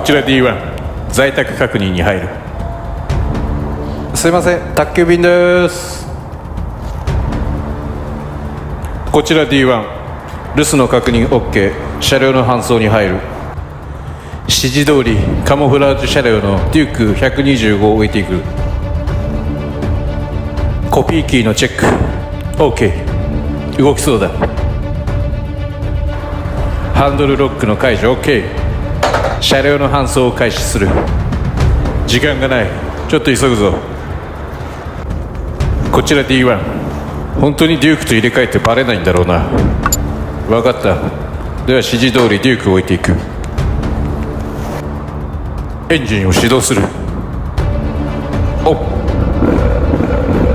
こちら D1 在宅確認に入る。すいません宅急便です。こちら D1 留守の確認 OK 車両の搬送に入る。指示通りカモフラージュ車両のデューク125を置いていくコピーキーのチェック OK 動きそうだ。ハンドルロックの解除 OK 車両の搬送を開始する。時間がない。ちょっと急ぐぞ。こちら D1 本当にデュークと入れ替えてバレないんだろうな。分かった。では指示通りデュークを置いていく。エンジンを始動する。お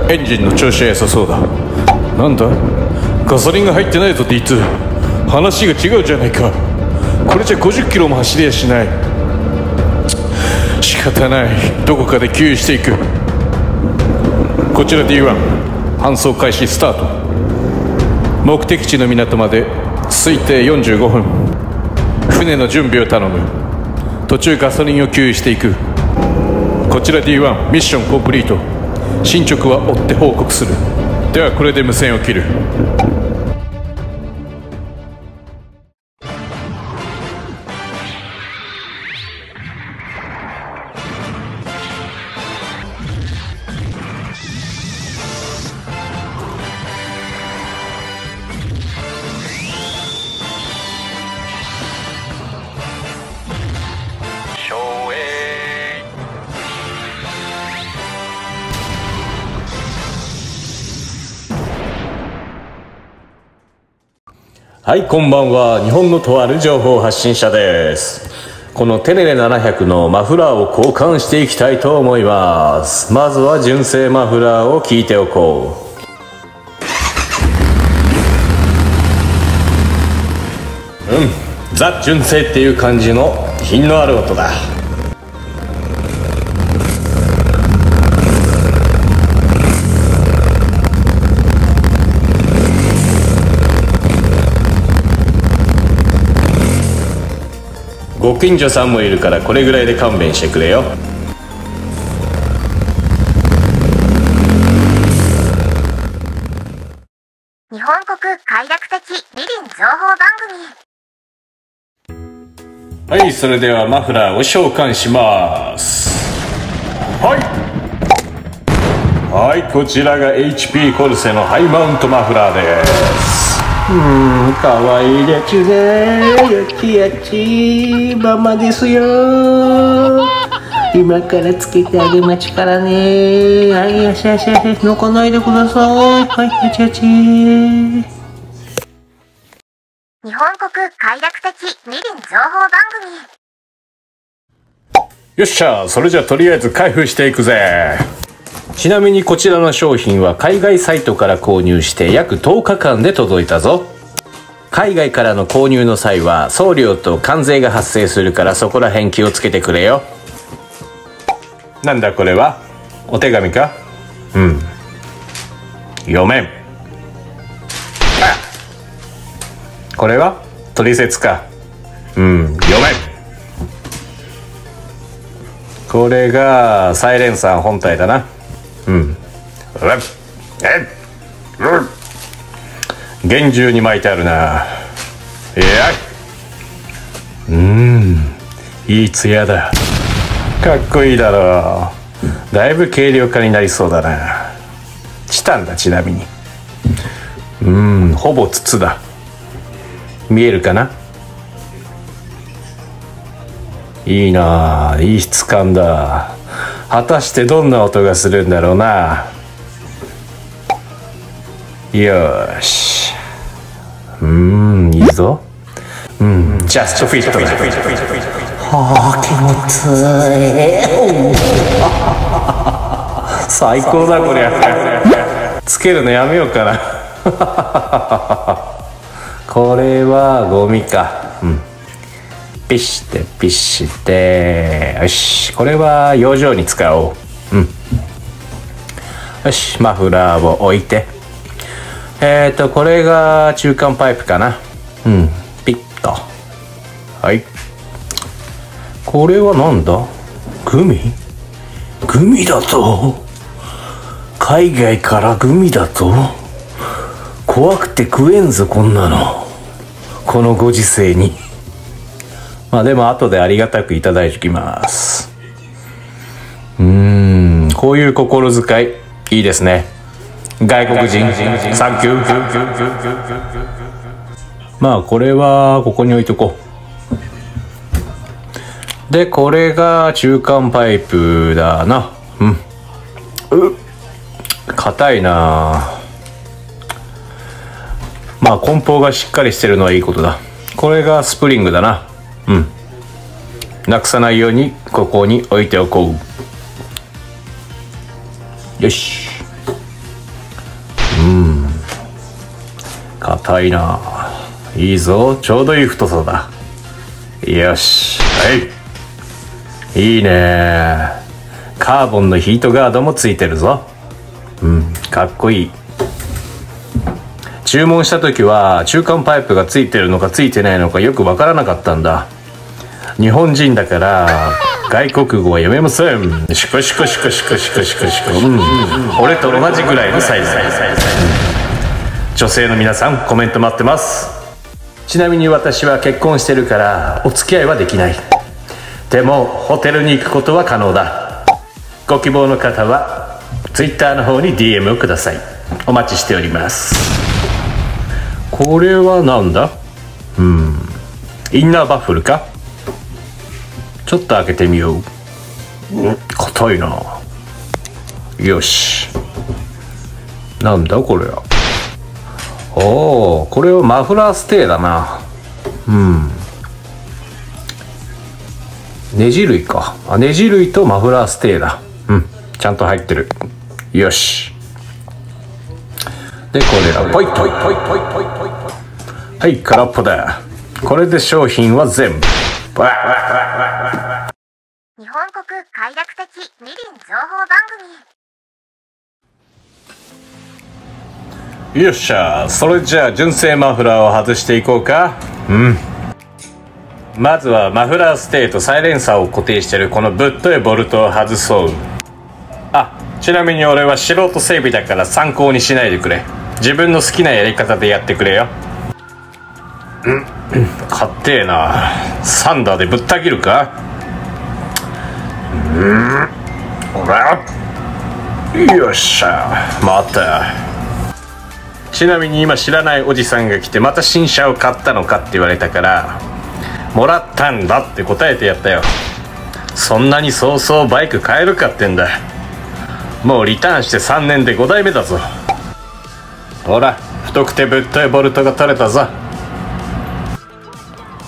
エンジンの調子は良さそうだ。なんだ？ガソリンが入ってないぞ D2 話が違うじゃないか。これじゃ50キロも走りやしない。仕方ない。どこかで給油していく。こちら D1 搬送開始スタート。目的地の港まで推定45分。船の準備を頼む。途中ガソリンを給油していく。こちら D1 ミッションコンプリート。進捗は追って報告する。ではこれで無線を切る。はい、こんばんは。日本のとある情報発信者です。このテレレ700のマフラーを交換していきたいと思います。まずは純正マフラーを聞いておこう。うん、ザ純正っていう感じの品のある音だ。ご近所さんもいるからこれぐらいで勘弁してくれよ。日本国快楽的リリン情報番組。はいそれではマフラーを召喚します。はい。はいこちらが HP コルセのハイマウントマフラーですうんかわいいですね。やちやちママですよ。今からつけてあげまちからね。はいやしやしやし抜かないでください。はいやちやち日本国快楽的リリン情報番組。よっしゃそれじゃとりあえず開封していくぜちなみにこちらの商品は海外サイトから購入して約10日間で届いたぞ。海外からの購入の際は送料と関税が発生するからそこら辺気をつけてくれよ。なんだこれは？お手紙か？うん。読めん。これは？取説か。うん。読めん。これがサイレンサー本体だな。うん。え厳重に巻いてあるな。い。やうん。いい艶だ。かっこいいだろう。だいぶ軽量化になりそうだな。チタンだちなみに。うん。ほぼ筒だ。見えるかな？いいな。いい質感だ。果たしてどんな音がするんだろうな。よーし。うーんいいぞ。うんジャストフィットだ。はあ気持ちいい。最高だこりゃつけるのやめようかな。これはゴミか。うんピシってピシって。よし。これは養生に使おう。うん。よし。マフラーを置いて。えっ、ー、とこれが中間パイプかな。うん。ピッと。はい。これはなんだ？グミ？グミだと？海外からグミだと？怖くて食えんぞこんなの。このご時世に。まあでも後でありがたくいただいてきます。うーんこういう心遣いいいですね。外国人。サンキュー。まあこれはここに置いとこう。でこれが中間パイプだな。うん。う硬いな。まあ梱包がしっかりしてるのはいいことだ。これがスプリングだな。うん。なくさないようにここに置いておこう。よし。うん。硬いな。いいぞ。ちょうどいい太さだ。よし。はい。いいね。カーボンのヒートガードもついてるぞ。うん。かっこいい。注文した時は中間パイプがついてるのかついてないのかよくわからなかったんだ。日本人だから外国語は読めません。シコシコシコシコシコシコシコ。うん。俺と同じぐらいのサイズ。女性の皆さんコメント待ってます。ちなみに私は結婚してるからお付き合いはできない。でもホテルに行くことは可能だ。ご希望の方は Twitter の方に DM をください。お待ちしております。これはなんだ？うん。インナーバッフルか？ちょっと開けてみよう。うん硬いな。よし。なんだこれは。おおこれはマフラーステーだな。うん。ネジ類か。あネジ類とマフラーステーだ。うん。ちゃんと入ってる。よし。でこれらポイポイポイポイポイポイはい空っぽだ。これで商品は全部。わわわ日本国快楽的二輪情報番組。よっしゃ。それじゃあ純正マフラーを外していこうか。うん。まずはマフラーステーとサイレンサーを固定してるこのぶっといボルトを外そう。あちなみに俺は素人整備だから参考にしないでくれ。自分の好きなやり方でやってくれよ。うん。かってえな。サンダーでぶった切るか？よっしゃ待った。ちなみに今知らないおじさんが来てまた新車を買ったのかって言われたからもらったんだって答えてやったよ。そんなにそうそうバイク買えるかってんだ。もうリターンして3年で5台目だぞ。ほら太くてぶっといボルトが取れたぞ。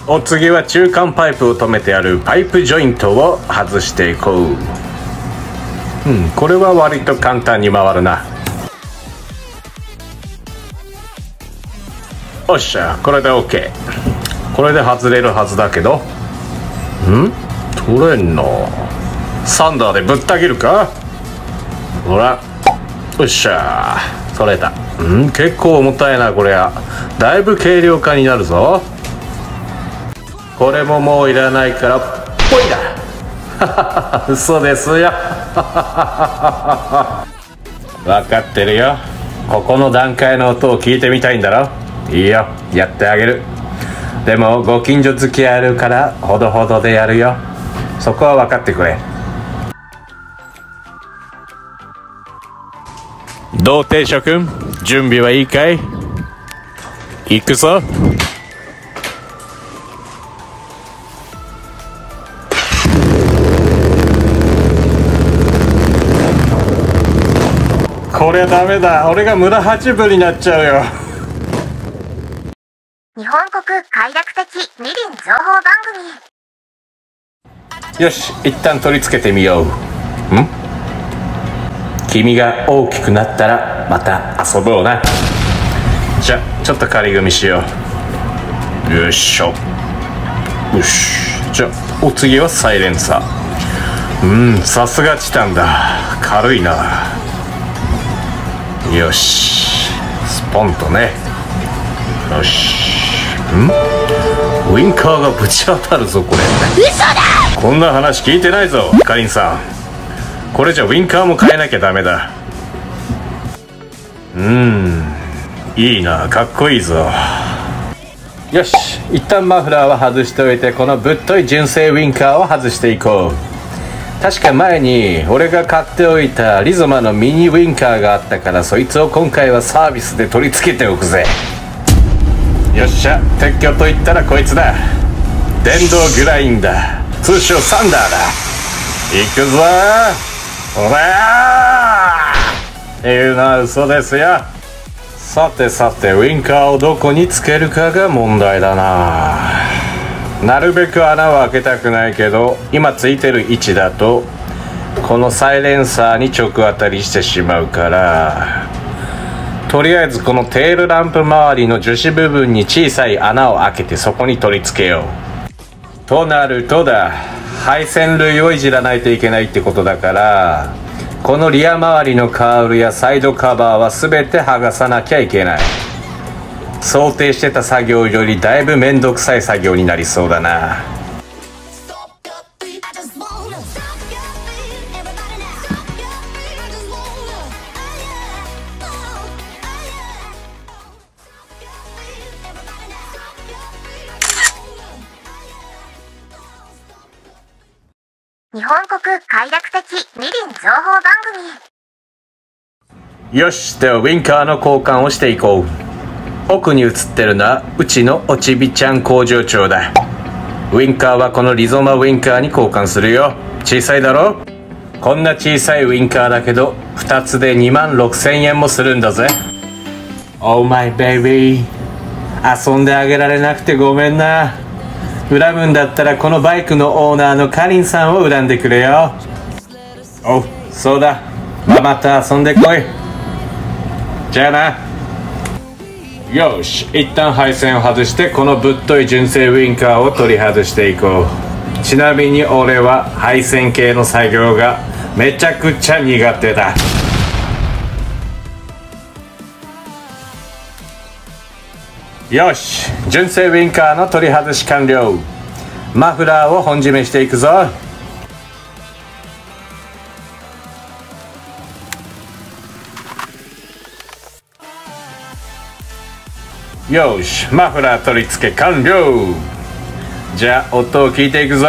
お次は中間パイプを止めてあるパイプジョイントを外していこう。うんこれは割と簡単に回るな。おっしゃこれで OK これで外れるはずだけど。ん取れんの。サンダーでぶった切るか。ほら。よっしゃ。取れた。うん結構重たいなこれはだいぶ軽量化になるぞ。これももういらないからぽいだ。嘘ですよ。分かってるよ。ここの段階の音を聞いてみたいんだろ。いいよ。やってあげる。でもご近所付きあるからほどほどでやるよ。そこは分かってくれ。童貞諸君準備はいいかい？行くぞ。これはダメだ。俺が村八分になっちゃうよ。日本国快楽的二輪情報番組。よし一旦取り付けてみよう。ん？君が大きくなったらまた遊ぼうな。じゃちょっと仮組みしよう。よいしょ。よし。じゃお次はサイレンサー。うんさすがチタンだ。軽いなよし。スポンとね。よし。ん？ウウインカーがぶち当たるぞこれ。嘘だ！こんな話聞いてないぞかりんさん。これじゃウインカーも変えなきゃダメだ。うーん。いいなかっこいいぞ。よし。一旦マフラーは外しておいてこのぶっとい純正ウインカーを外していこう確か前に俺が買っておいたリゾマのミニウインカーがあったからそいつを今回はサービスで取り付けておくぜ。よっしゃ。撤去と言ったらこいつだ。電動グラインダー通称サンダーだ。行くぞ。おらー。いうのは嘘ですよ。さてさてウインカーをどこにつけるかが問題だな。なるべく穴は開けたくないけど今ついてる位置だとこのサイレンサーに直当たりしてしまうからとりあえずこのテールランプ周りの樹脂部分に小さい穴を開けてそこに取り付けよう。となるとだ配線類をいじらないといけないってことだからこのリア周りのカールやサイドカバーは全て剥がさなきゃいけない。想定してた作業よりだいぶ面倒くさい作業になりそうだな日本国快楽的二輪情報番組よしではウィンカーの交換をしていこう。奥に映ってるのはうちのおちびちゃん工場長だ。ウィンカーはこのリゾマウィンカーに交換するよ。小さいだろ？こんな小さいウィンカーだけど2つで2万6千円もするんだぜ。Oh my baby 遊んであげられなくてごめんな。恨むんだったらこのバイクのオーナーのカリンさんを恨んでくれよ。おそうだ。ママと遊んでこい。じゃあな。よし一旦配線を外してこのぶっとい純正ウインカーを取り外していこう。ちなみに俺は配線系の作業がめちゃくちゃ苦手だ。よし純正ウインカーの取り外し完了。マフラーを本締めしていくぞ。よしマフラー取り付け完了。じゃあ音を聞いていくぞ。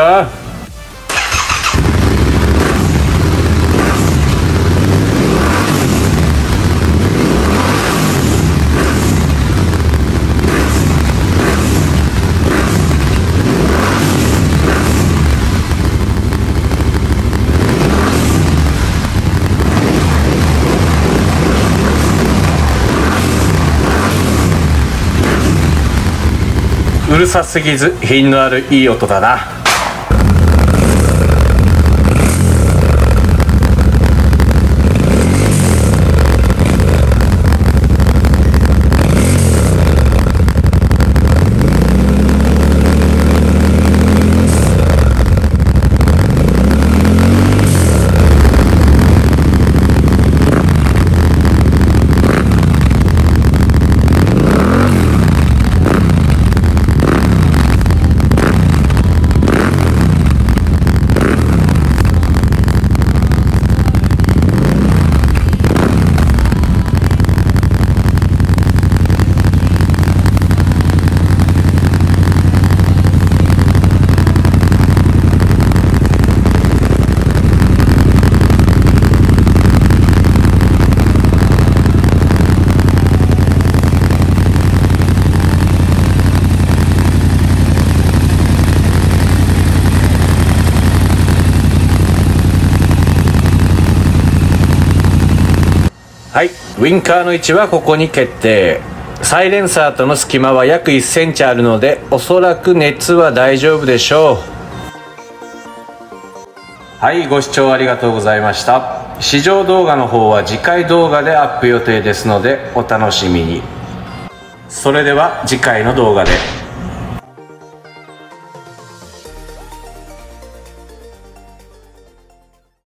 うるさすぎず品のあるいい音だな。はい。ウインカーの位置はここに決定。サイレンサーとの隙間は約1センチあるのでおそらく熱は大丈夫でしょう。はいご視聴ありがとうございました。試乗動画の方は次回動画でアップ予定ですのでお楽しみに。それでは次回の動画で。